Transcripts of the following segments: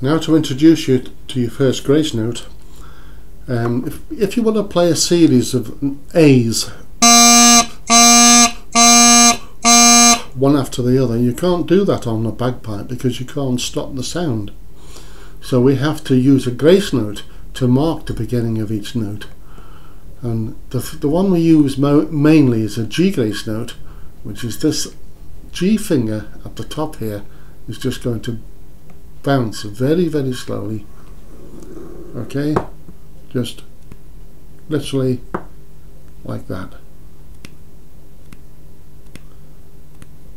Now to introduce you to your first grace note, um, if, if you want to play a series of A's, one after the other, you can't do that on a bagpipe because you can't stop the sound. So we have to use a grace note to mark the beginning of each note. And the, the one we use mainly is a G grace note, which is this G finger at the top here is just going to bounce very very slowly okay? Just literally like that.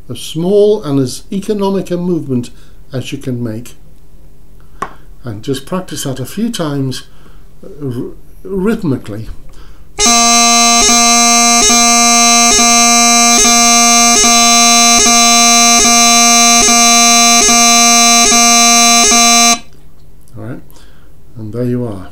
As small and as economic a movement as you can make. And just practice that a few times rhythmically there you are.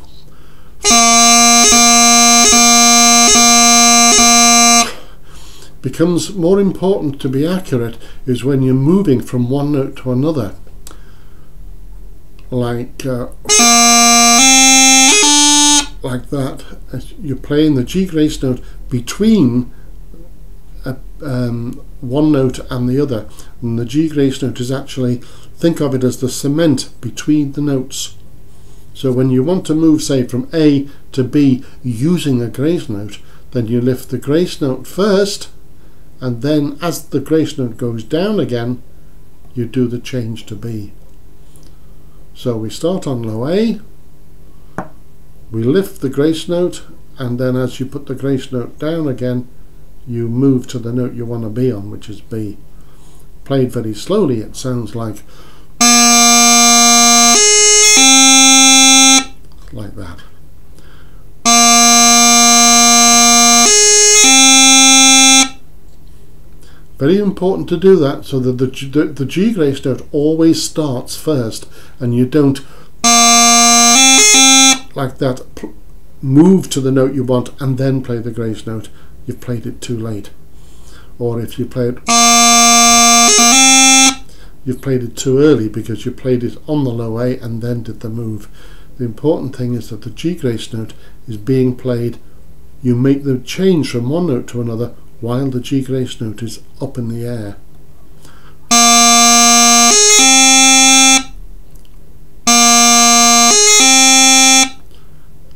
Becomes more important to be accurate is when you're moving from one note to another. Like uh, like that. You're playing the G grace note between a, um, one note and the other. And the G grace note is actually, think of it as the cement between the notes. So when you want to move, say, from A to B using a grace note, then you lift the grace note first, and then as the grace note goes down again, you do the change to B. So we start on low A, we lift the grace note and then as you put the grace note down again you move to the note you want to be on which is B. Played very slowly it sounds like like that. Very important to do that so that the, the, the G grace note always starts first and you don't like that, move to the note you want and then play the grace note, you've played it too late. Or if you play it, you've played it too early because you played it on the low A and then did the move. The important thing is that the G grace note is being played, you make the change from one note to another while the G grace note is up in the air.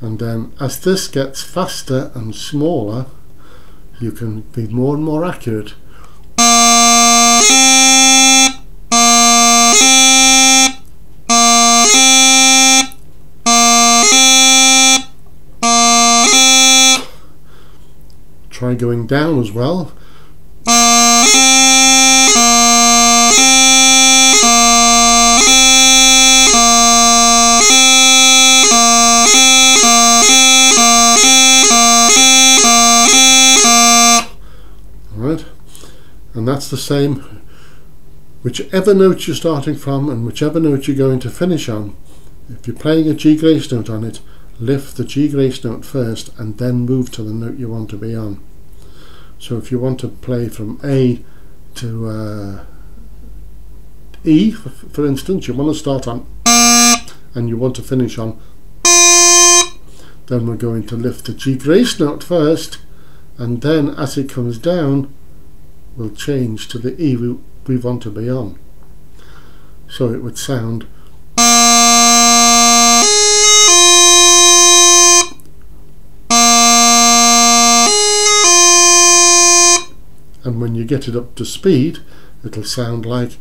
and then as this gets faster and smaller you can be more and more accurate try going down as well. Alright, and that's the same. Whichever note you're starting from and whichever note you're going to finish on if you're playing a G grace note on it lift the G grace note first and then move to the note you want to be on so if you want to play from A to uh, E for, instance you want to start on and you want to finish on then we're going to lift the G grace note first and then as it comes down we'll change to the E we, we want to be on. So it would sound when you get it up to speed it'll sound like